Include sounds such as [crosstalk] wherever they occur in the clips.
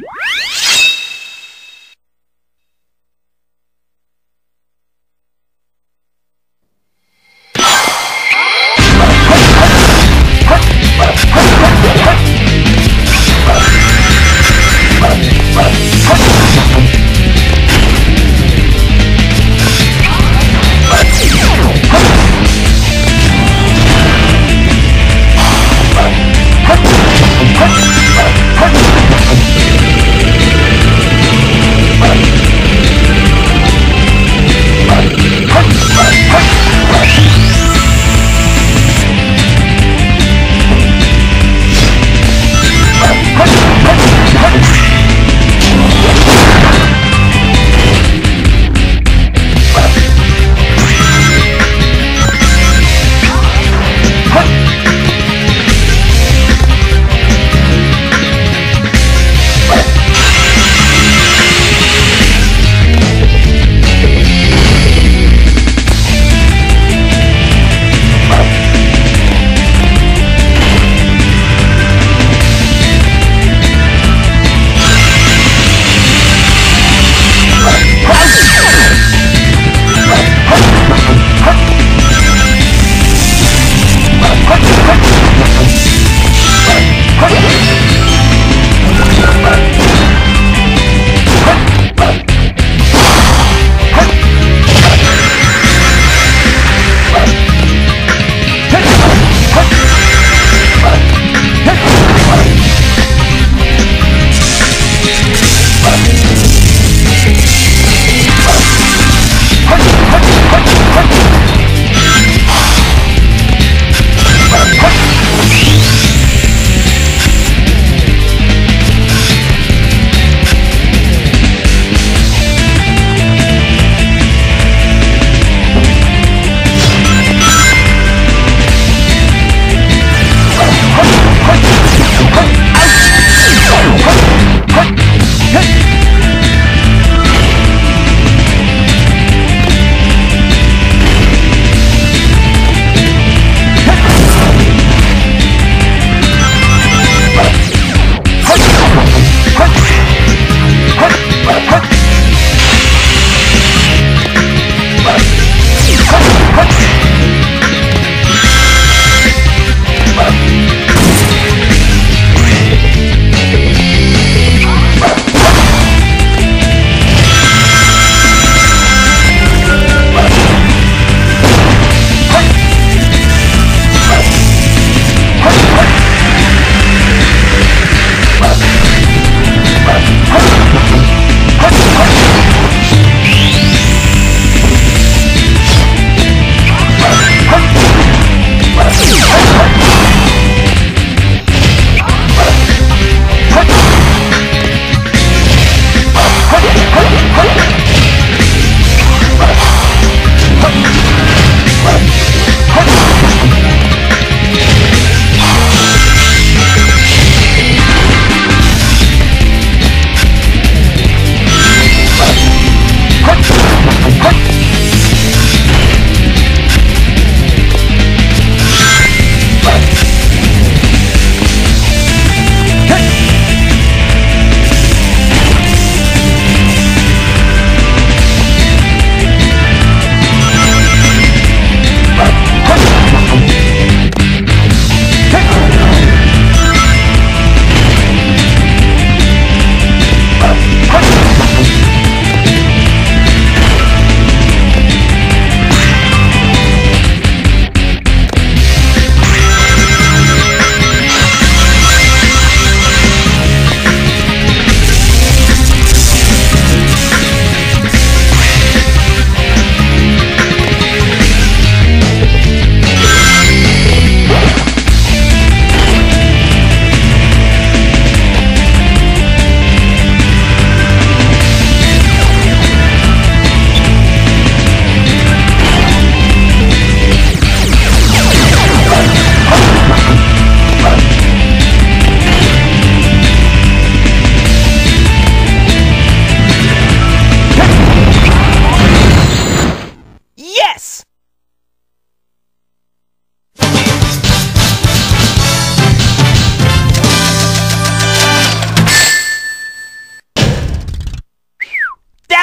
Huh? [laughs]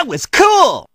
That was cool!